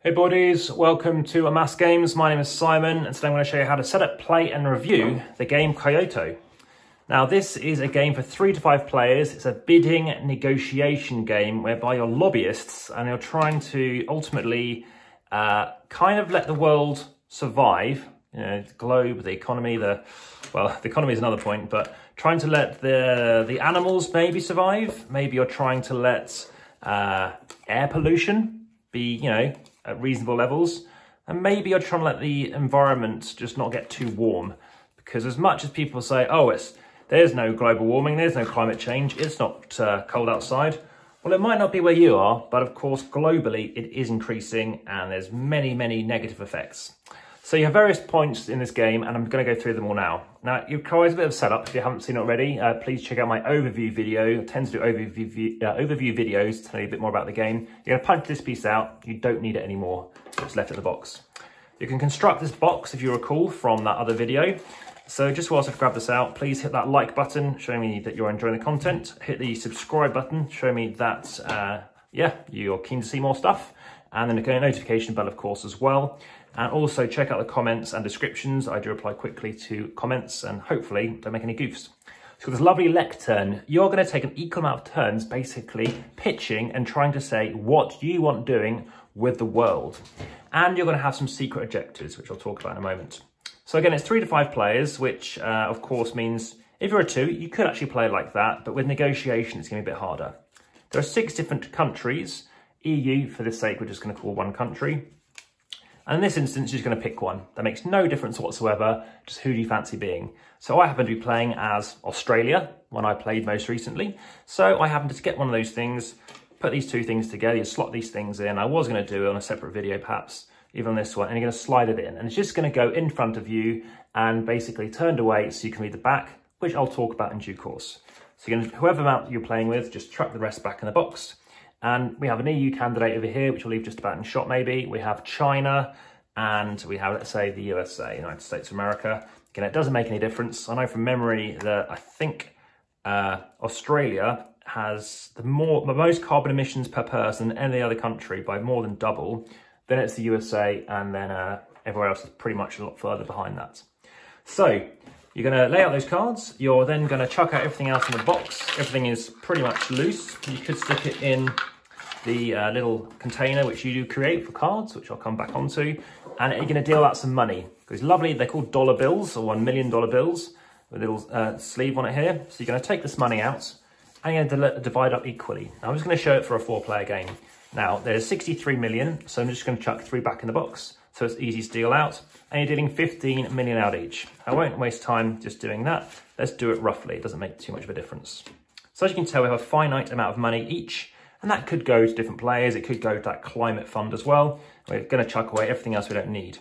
Hey buddies, welcome to Amass Games. My name is Simon and today I'm going to show you how to set up, play and review the game Kyoto. Now this is a game for three to five players. It's a bidding negotiation game whereby you're lobbyists and you're trying to ultimately uh, kind of let the world survive, you know, the globe, the economy, the, well, the economy is another point, but trying to let the, the animals maybe survive. Maybe you're trying to let uh, air pollution be, you know, at reasonable levels. And maybe you're trying to let the environment just not get too warm. Because as much as people say, oh, it's there's no global warming, there's no climate change, it's not uh, cold outside. Well, it might not be where you are, but of course, globally, it is increasing and there's many, many negative effects. So you have various points in this game and I'm going to go through them all now. Now, you requires a bit of setup if you haven't seen it already. Uh, please check out my overview video. I tend to do overview, uh, overview videos to tell you a bit more about the game. You're going to punch this piece out. You don't need it anymore. It's left in the box. You can construct this box, if you recall, from that other video. So just whilst I grab this out, please hit that like button, showing me that you're enjoying the content. Hit the subscribe button, showing me that, uh, yeah, you're keen to see more stuff. And then the notification bell, of course, as well. And also check out the comments and descriptions. I do reply quickly to comments and hopefully don't make any goofs. So this lovely lectern, you're going to take an equal amount of turns basically pitching and trying to say what you want doing with the world. And you're going to have some secret objectives, which I'll talk about in a moment. So again, it's three to five players, which uh, of course means if you're a two, you could actually play like that, but with negotiation, it's going to be a bit harder. There are six different countries. EU, for this sake, we're just going to call one country. And in this instance, you're just going to pick one. That makes no difference whatsoever, just who do you fancy being. So I happen to be playing as Australia, when I played most recently. So I happened to get one of those things, put these two things together, you slot these things in. I was going to do it on a separate video perhaps, even on this one, and you're going to slide it in. And it's just going to go in front of you and basically turned away so you can read the back, which I'll talk about in due course. So you're going to, whoever amount you're playing with, just chuck the rest back in the box. And we have an EU candidate over here, which we'll leave just about in shot maybe. We have China, and we have, let's say, the USA, United States of America. Again, it doesn't make any difference. I know from memory that I think uh, Australia has the more the most carbon emissions per person than any other country by more than double. Then it's the USA, and then uh, everywhere else is pretty much a lot further behind that. So you're going to lay out those cards. You're then going to chuck out everything else in the box. Everything is pretty much loose. You could stick it in the uh, little container which you do create for cards, which I'll come back onto. And you're going to deal out some money. Because lovely, they're called dollar bills or one million dollar bills with a little uh, sleeve on it here. So you're going to take this money out and you're going to divide up equally. Now I'm just going to show it for a four player game. Now there's 63 million, so I'm just going to chuck three back in the box so it's easy to deal out. And you're dealing 15 million out each. I won't waste time just doing that. Let's do it roughly. It doesn't make too much of a difference. So as you can tell, we have a finite amount of money each, and that could go to different players. It could go to that climate fund as well. We're going to chuck away everything else we don't need.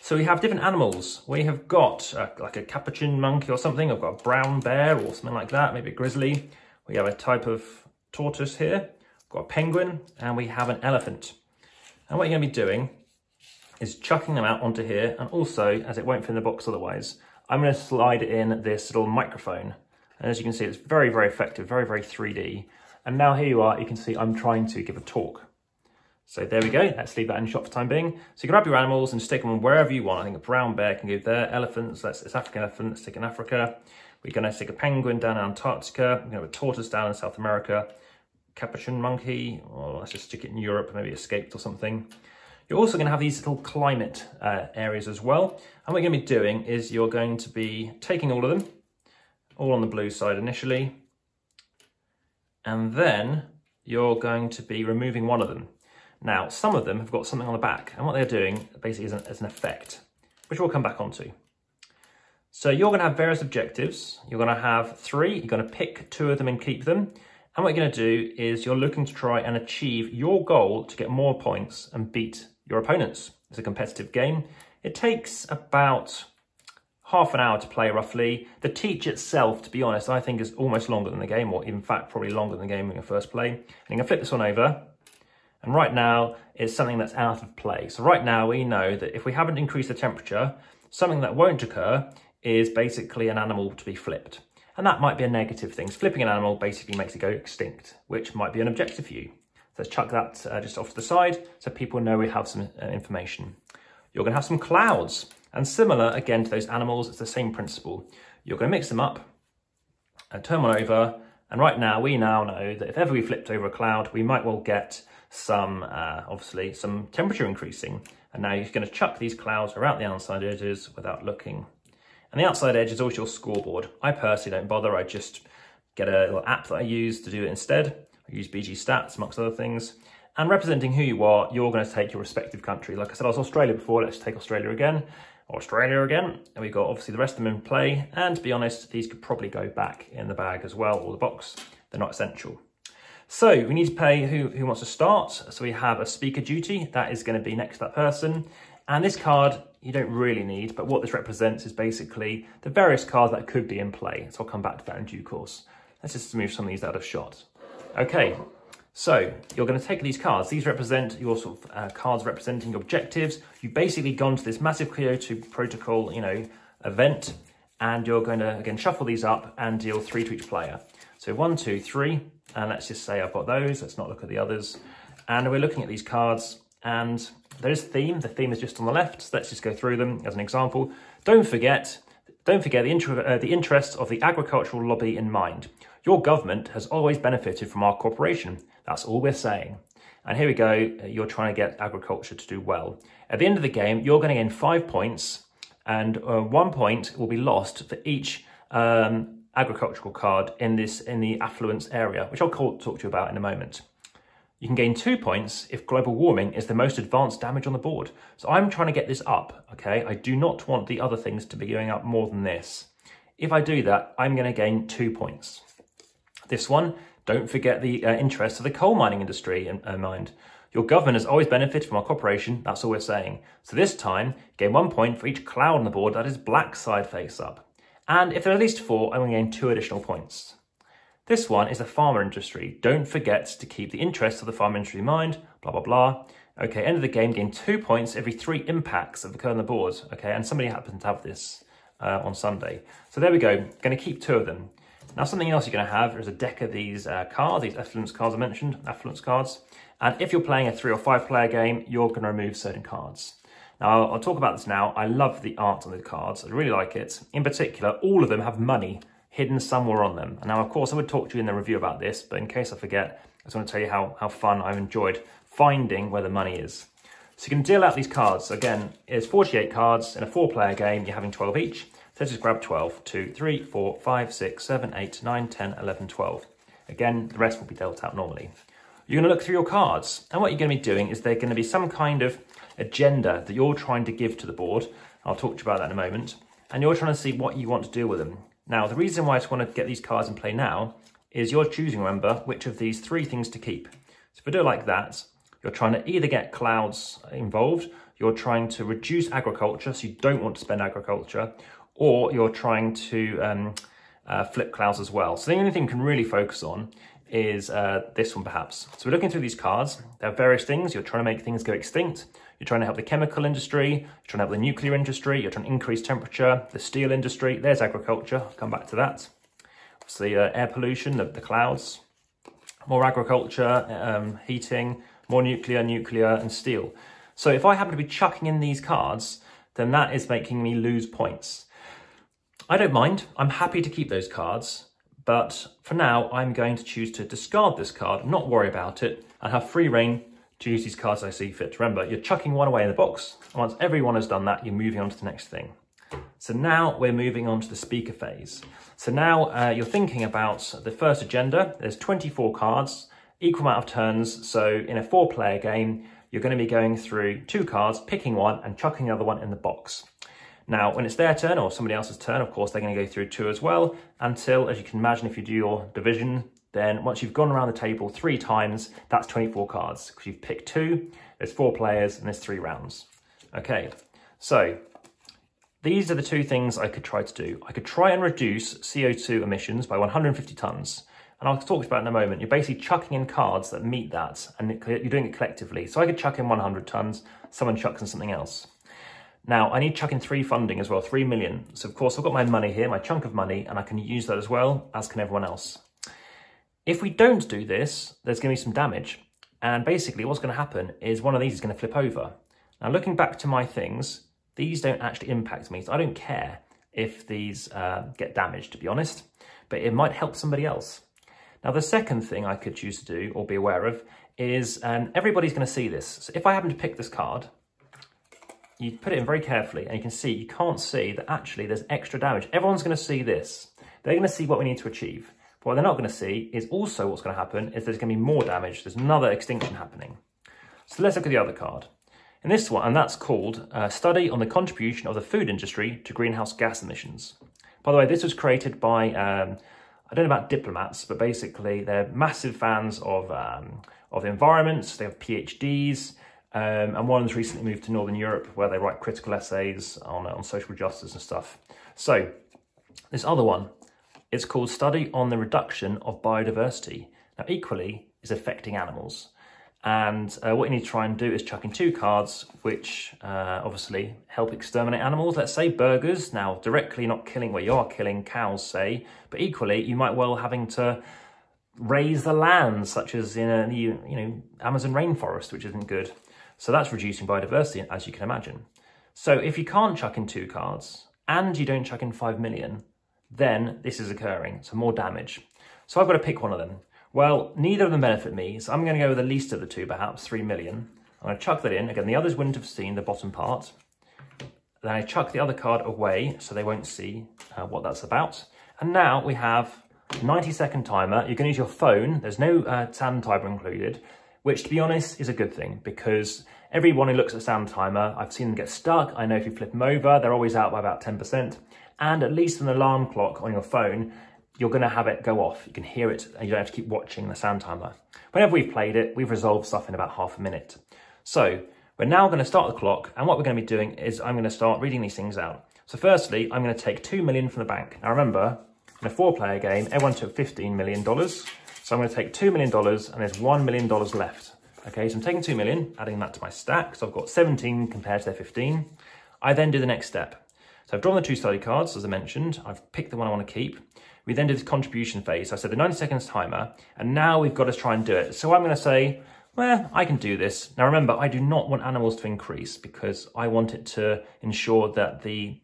So we have different animals. We have got uh, like a capuchin monkey or something. I've got a brown bear or something like that, maybe a grizzly. We have a type of tortoise here. We've got a penguin and we have an elephant. And what you're going to be doing is chucking them out onto here. And also, as it won't fit in the box otherwise, I'm going to slide in this little microphone. And as you can see, it's very, very effective, very, very 3D. And now here you are, you can see I'm trying to give a talk. So there we go, let's leave that in shot for time being. So you can grab your animals and stick them wherever you want. I think a brown bear can go there, elephants, let's, it's African elephant, stick in Africa. We're gonna stick a penguin down in Antarctica, we're gonna have a tortoise down in South America, capuchin monkey, or let's just stick it in Europe, maybe escaped or something. You're also going to have these little climate uh, areas as well. And what you're going to be doing is you're going to be taking all of them, all on the blue side initially, and then you're going to be removing one of them. Now, some of them have got something on the back, and what they're doing basically is an, is an effect, which we'll come back onto. So you're going to have various objectives. You're going to have three. You're going to pick two of them and keep them. And what you're going to do is you're looking to try and achieve your goal to get more points and beat your opponents. It's a competitive game. It takes about half an hour to play roughly. The teach itself, to be honest, I think is almost longer than the game, or in fact, probably longer than the game when you first play. And you can flip this one over. And right now, it's something that's out of play. So right now, we know that if we haven't increased the temperature, something that won't occur is basically an animal to be flipped. And that might be a negative thing. Flipping an animal basically makes it go extinct, which might be an objective for you. Let's chuck that uh, just off to the side so people know we have some uh, information. You're going to have some clouds. And similar, again, to those animals, it's the same principle. You're going to mix them up and turn one over. And right now, we now know that if ever we flipped over a cloud, we might well get some, uh, obviously, some temperature increasing. And now you're going to chuck these clouds around the outside edges without looking. And the outside edge is always your scoreboard. I personally don't bother. I just get a little app that I use to do it instead. Use BG Stats, amongst other things. And representing who you are, you're going to take your respective country. Like I said, I was Australia before. Let's take Australia again. Australia again. And we've got obviously the rest of them in play. And to be honest, these could probably go back in the bag as well, or the box. They're not essential. So we need to pay who, who wants to start. So we have a speaker duty. That is going to be next to that person. And this card you don't really need, but what this represents is basically the various cards that could be in play. So I'll come back to that in due course. Let's just move some of these out of shot. Okay, so you're going to take these cards. These represent your sort of uh, cards representing objectives. You've basically gone to this massive Kyoto Protocol, you know, event, and you're going to, again, shuffle these up and deal three to each player. So one, two, three, and let's just say I've got those. Let's not look at the others. And we're looking at these cards, and there's theme. The theme is just on the left. So let's just go through them as an example. Don't forget, don't forget the, inter uh, the interests of the agricultural lobby in mind. Your government has always benefited from our cooperation. That's all we're saying. And here we go, you're trying to get agriculture to do well. At the end of the game, you're going to gain five points and uh, one point will be lost for each um, agricultural card in this in the affluence area, which I'll call, talk to you about in a moment. You can gain two points if global warming is the most advanced damage on the board. So I'm trying to get this up, okay? I do not want the other things to be going up more than this. If I do that, I'm going to gain two points. This one, don't forget the uh, interests of the coal mining industry in uh, mind. Your government has always benefited from our cooperation, that's all we're saying. So this time, gain one point for each cloud on the board that is black side face up. And if there are at least four, I'm going to gain two additional points. This one is the farmer industry. Don't forget to keep the interests of the farm industry in mind, blah, blah, blah. Okay, end of the game, gain two points every three impacts that occur on the board. Okay, and somebody happens to have this uh, on Sunday. So there we go, going to keep two of them. Now something else you're going to have is a deck of these uh, cards, these affluence cards I mentioned, affluence cards. And if you're playing a three or five player game, you're going to remove certain cards. Now I'll, I'll talk about this now. I love the art on the cards. I really like it. In particular, all of them have money hidden somewhere on them. And now, of course, I would talk to you in the review about this, but in case I forget, I just want to tell you how, how fun I've enjoyed finding where the money is. So you can deal out these cards. Again, it's 48 cards in a four player game. You're having 12 each. Let's just grab 12. 2, 3, 4, 5, 6, 7, 8, 9, 10, 11, 12. Again, the rest will be dealt out normally. You're going to look through your cards. And what you're going to be doing is there's going to be some kind of agenda that you're trying to give to the board. I'll talk to you about that in a moment. And you're trying to see what you want to do with them. Now, the reason why I just want to get these cards in play now is you're choosing, remember, which of these three things to keep. So if I do it like that, you're trying to either get clouds involved, you're trying to reduce agriculture, so you don't want to spend agriculture, or you're trying to um, uh, flip clouds as well. So the only thing you can really focus on is uh, this one perhaps. So we're looking through these cards. There are various things. You're trying to make things go extinct. You're trying to help the chemical industry. You're trying to help the nuclear industry. You're trying to increase temperature. The steel industry. There's agriculture. I'll come back to that. Obviously, uh, air pollution, the, the, clouds. More agriculture, um, heating, more nuclear, nuclear, and steel. So if I happen to be chucking in these cards, then that is making me lose points. I don't mind. I'm happy to keep those cards, but for now, I'm going to choose to discard this card, not worry about it, and have free reign to use these cards I see fit. Remember, you're chucking one away in the box, and once everyone has done that, you're moving on to the next thing. So now we're moving on to the speaker phase. So now uh, you're thinking about the first agenda. There's 24 cards, equal amount of turns. So in a four player game, you're going to be going through two cards, picking one and chucking the other one in the box. Now, when it's their turn or somebody else's turn, of course, they're going to go through two as well until, as you can imagine, if you do your division, then once you've gone around the table three times, that's 24 cards because you've picked two, there's four players and there's three rounds. Okay, so these are the two things I could try to do. I could try and reduce CO2 emissions by 150 tonnes. And I'll talk about in a moment. You're basically chucking in cards that meet that and you're doing it collectively. So I could chuck in 100 tonnes, someone chucks in something else. Now, I need chuck in three funding as well, three million. So of course I've got my money here, my chunk of money, and I can use that as well, as can everyone else. If we don't do this, there's gonna be some damage. And basically what's going to happen is one of these is going to flip over. Now looking back to my things, these don't actually impact me. So I don't care if these uh, get damaged, to be honest, but it might help somebody else. Now, the second thing I could choose to do or be aware of is um, everybody's going to see this. So if I happen to pick this card, you put it in very carefully and you can see, you can't see that actually there's extra damage. Everyone's going to see this. They're going to see what we need to achieve. But what they're not going to see is also what's going to happen is there's going to be more damage. There's another extinction happening. So let's look at the other card. In this one, and that's called uh, Study on the Contribution of the Food Industry to Greenhouse Gas Emissions. By the way, this was created by, um, I don't know about diplomats, but basically they're massive fans of, um, of the environment. They have PhDs, um, and one of them's recently moved to Northern Europe where they write critical essays on, on social justice and stuff. So this other one, it's called Study on the Reduction of Biodiversity. Now equally is affecting animals. And uh, what you need to try and do is chuck in two cards, which uh, obviously help exterminate animals. Let's say burgers. Now, directly not killing where you are killing cows, say, but equally, you might well having to raise the land, such as in a, you know Amazon rainforest, which isn't good. So that's reducing biodiversity, as you can imagine. So if you can't chuck in two cards and you don't chuck in five million, then this is occurring. So more damage. So I've got to pick one of them. Well, neither of them benefit me, so I'm going to go with the least of the two, perhaps, 3 million. I'm going to chuck that in. Again, the others wouldn't have seen the bottom part. Then I chuck the other card away, so they won't see uh, what that's about. And now we have 90 second timer. You can use your phone. There's no uh, timer included, which to be honest is a good thing because everyone who looks at sound timer, I've seen them get stuck. I know if you flip them over, they're always out by about 10%. And at least an alarm clock on your phone you're going to have it go off. You can hear it and you don't have to keep watching the sound timer. Whenever we've played it, we've resolved stuff in about half a minute. So we're now going to start the clock and what we're going to be doing is I'm going to start reading these things out. So firstly, I'm going to take 2 million from the bank. Now remember, in a four player game, everyone took $15 million. So I'm going to take $2 million and there's $1 million left. Okay, so I'm taking 2 million, adding that to my stack. So I've got 17 compared to their 15. I then do the next step. So I've drawn the two study cards, as I mentioned. I've picked the one I want to keep. We then do this contribution phase. I said the 90 seconds timer, and now we've got to try and do it. So I'm going to say, well, I can do this. Now remember, I do not want animals to increase because I want it to ensure that the,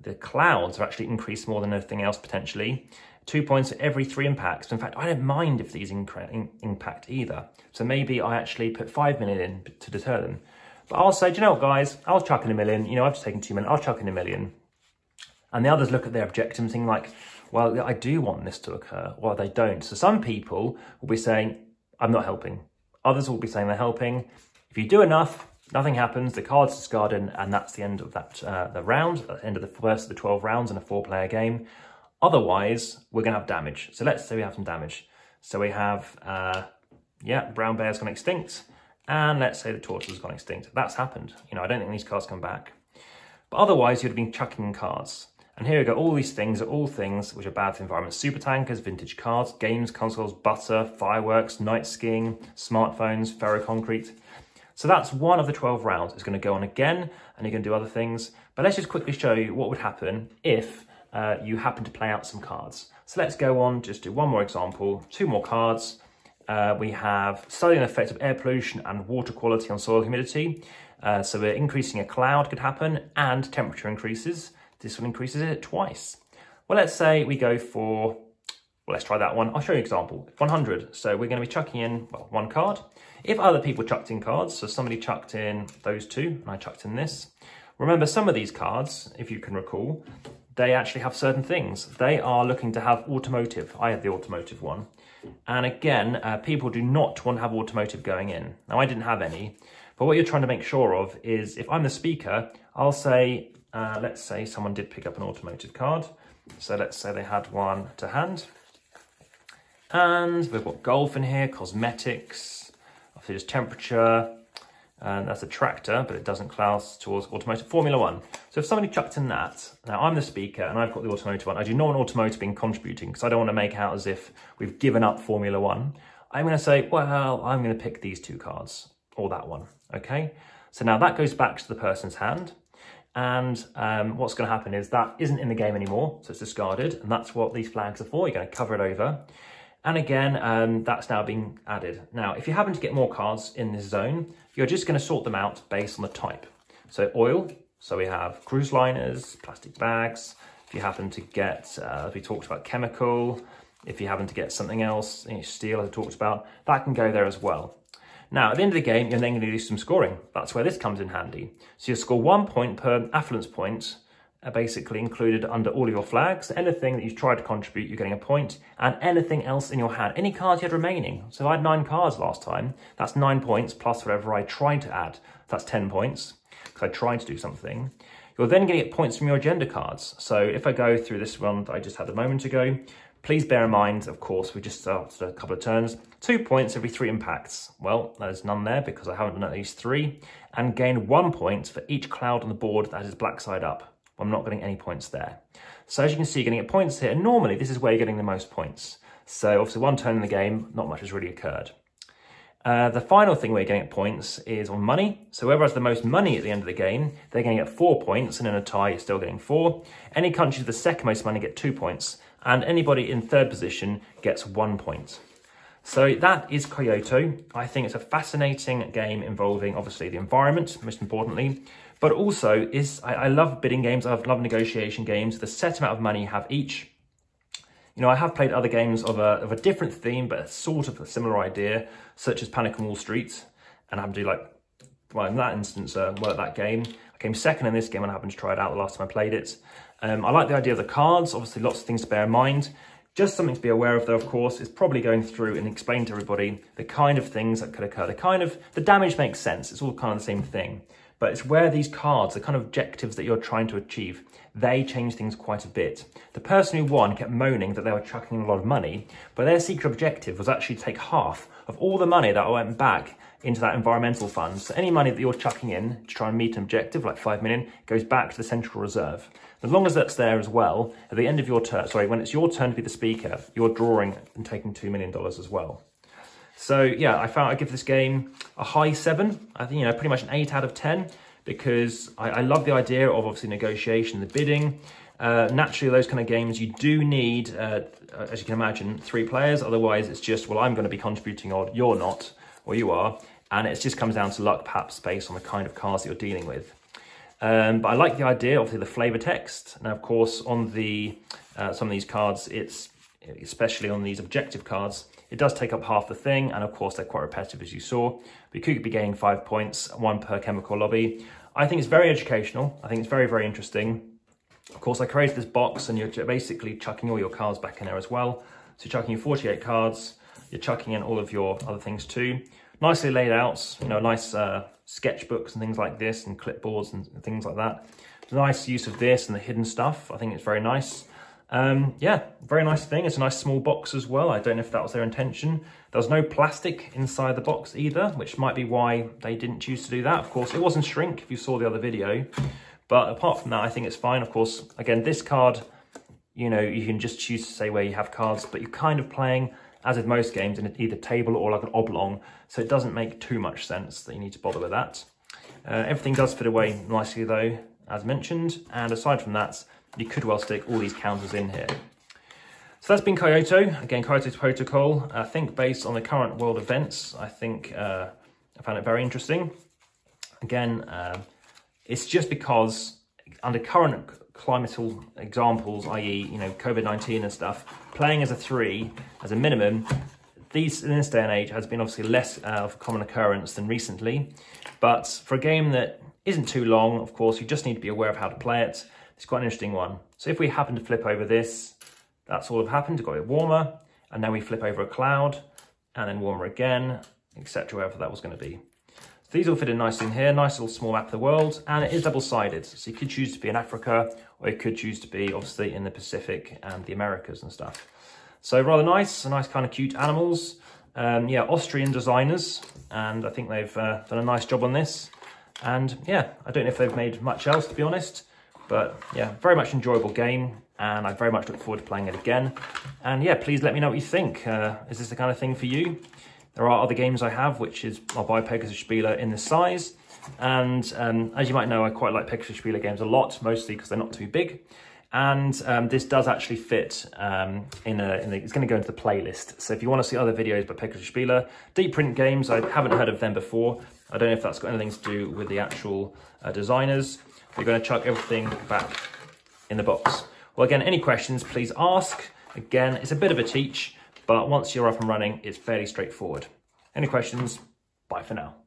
the clouds are actually increased more than anything else potentially. Two points for every three impacts. In fact, I don't mind if these impact either. So maybe I actually put five million in to deter them. But I'll say, do you know what, guys? I'll chuck in a million. You know, I've just taken two million. I'll chuck in a million. And the others look at their objective and think like, well, I do want this to occur, or they don't. So some people will be saying, I'm not helping. Others will be saying they're helping. If you do enough, nothing happens, the card's discarded, and that's the end of that uh, the round, the end of the first of the 12 rounds in a four-player game. Otherwise, we're going to have damage. So let's say we have some damage. So we have, uh, yeah, brown bear's gone extinct, and let's say the tortoise has gone extinct. That's happened. You know, I don't think these cards come back. But otherwise, you'd have been chucking cards. And here we go, all these things are all things which are bad for the environment. Super tankers, vintage cards, games, consoles, butter, fireworks, night skiing, smartphones, ferroconcrete. So that's one of the 12 rounds. It's going to go on again and you're going to do other things. But let's just quickly show you what would happen if uh, you happen to play out some cards. So let's go on, just do one more example, two more cards. Uh, we have studying the effect of air pollution and water quality on soil humidity. Uh, so we're increasing a cloud could happen and temperature increases. This one increases it twice. Well, let's say we go for, well, let's try that one. I'll show you an example, 100. So we're going to be chucking in, well, one card. If other people chucked in cards, so somebody chucked in those two, and I chucked in this. Remember, some of these cards, if you can recall, they actually have certain things. They are looking to have automotive. I have the automotive one. And again, uh, people do not want to have automotive going in. Now, I didn't have any, but what you're trying to make sure of is if I'm the speaker, I'll say uh, let's say someone did pick up an automotive card. So let's say they had one to hand. And we've got golf in here, cosmetics, obviously there's temperature, and that's a tractor, but it doesn't class towards automotive Formula One. So if somebody chucked in that, now I'm the speaker and I've got the automotive one. I do not want automotive being contributing because I don't want to make out as if we've given up Formula One. I'm going to say, well, I'm going to pick these two cards or that one. Okay. So now that goes back to the person's hand. And um, what's going to happen is that isn't in the game anymore, so it's discarded. And that's what these flags are for. You're going to cover it over. And again, um, that's now being added. Now, if you happen to get more cards in this zone, you're just going to sort them out based on the type. So oil, so we have cruise liners, plastic bags. If you happen to get, uh, we talked about, chemical, if you happen to get something else, steel as I talked about, that can go there as well. Now, at the end of the game, you're then going to do some scoring. That's where this comes in handy. So you score one point per affluence point, uh, basically included under all of your flags. Anything that you've tried to contribute, you're getting a point. point, and anything else in your hand, any cards you had remaining. So I had nine cards last time. That's nine points plus whatever I tried to add. That's 10 points, because I tried to do something. You're then going to get points from your agenda cards. So if I go through this one that I just had a moment ago, Please bear in mind, of course, we just started a couple of turns. Two points every three impacts. Well, there's none there because I haven't done at least three. And gain one point for each cloud on the board that is black side up. I'm not getting any points there. So as you can see, you're getting points here. And normally, this is where you're getting the most points. So obviously, one turn in the game, not much has really occurred. Uh, the final thing we're getting at points is on money. So whoever has the most money at the end of the game, they're going to get four points, and in a tie, you're still getting four. Any country with the second most money get two points and anybody in third position gets one point. So that is Kyoto. I think it's a fascinating game involving obviously the environment, most importantly, but also is I, I love bidding games, I love negotiation games, the set amount of money you have each. You know, I have played other games of a, of a different theme, but a sort of a similar idea, such as Panic on Wall Street, and I have to do like, well, in that instance, uh, well, that game. I came second in this game and I happened to try it out the last time I played it. Um, I like the idea of the cards, obviously lots of things to bear in mind. Just something to be aware of though, of course, is probably going through and explain to everybody the kind of things that could occur. The kind of, the damage makes sense, it's all kind of the same thing. But it's where these cards, the kind of objectives that you're trying to achieve, they change things quite a bit. The person who won kept moaning that they were chucking in a lot of money, but their secret objective was actually to take half of all the money that went back into that environmental fund. So any money that you're chucking in to try and meet an objective, like 5 million, goes back to the central reserve. As long as that's there as well, at the end of your turn, sorry, when it's your turn to be the speaker, you're drawing and taking $2 million as well. So yeah, I found I give this game a high seven. I think, you know, pretty much an eight out of 10 because I, I love the idea of obviously negotiation, the bidding. Uh, naturally, those kind of games, you do need, uh, as you can imagine, three players. Otherwise, it's just, well, I'm going to be contributing or you're not, or you are. And it just comes down to luck, perhaps, based on the kind of cards that you're dealing with. Um, but I like the idea, obviously the flavor text. Now, of course, on the uh, some of these cards, it's especially on these objective cards, it does take up half the thing. And of course, they're quite repetitive, as you saw. We could be gaining five points, one per chemical lobby. I think it's very educational. I think it's very, very interesting. Of course, I created this box and you're basically chucking all your cards back in there as well. So you're chucking your 48 cards, you're chucking in all of your other things too. Nicely laid out, you know, nice uh, sketchbooks and things like this and clipboards and things like that. Nice use of this and the hidden stuff. I think it's very nice. Um, yeah, very nice thing. It's a nice small box as well. I don't know if that was their intention. There was no plastic inside the box either, which might be why they didn't choose to do that. Of course, it wasn't shrink if you saw the other video. But apart from that, I think it's fine. Of course, again, this card, you know, you can just choose to say where you have cards, but you're kind of playing as with most games, in either table or like an oblong, so it doesn't make too much sense that you need to bother with that. Uh, everything does fit away nicely though, as mentioned, and aside from that, you could well stick all these counters in here. So that's been Kyoto, again, Kyoto Protocol. I think based on the current world events, I think uh, I found it very interesting. Again, uh, it's just because under current climatal examples, i.e., you know, COVID-19 and stuff, playing as a three, as a minimum, these in this day and age has been obviously less uh, of a common occurrence than recently. But for a game that isn't too long, of course, you just need to be aware of how to play it. It's quite an interesting one. So if we happen to flip over this, that's all that happened. It got a bit warmer, and then we flip over a cloud, and then warmer again, etc. Wherever that was going to be. So these all fit in nicely in here. Nice little small map of the world, and it is double-sided. So you could choose to be in Africa, or you could choose to be obviously in the Pacific and the Americas and stuff. So rather nice, a nice kind of cute animals. Um, yeah, Austrian designers, and I think they've uh, done a nice job on this. And yeah, I don't know if they've made much else to be honest, but yeah, very much enjoyable game, and I very much look forward to playing it again. And yeah, please let me know what you think. Uh, is this the kind of thing for you? There are other games I have, which is I'll buy Pegasus Spieler in this size. And um, as you might know, I quite like Pegasus Spieler games a lot, mostly because they're not too big. And um, this does actually fit um, in a, in the, it's going to go into the playlist. So if you want to see other videos by Peter Spieler, Deep Print Games, I haven't heard of them before. I don't know if that's got anything to do with the actual uh, designers. We're going to chuck everything back in the box. Well, again, any questions, please ask. Again, it's a bit of a teach, but once you're up and running, it's fairly straightforward. Any questions? Bye for now.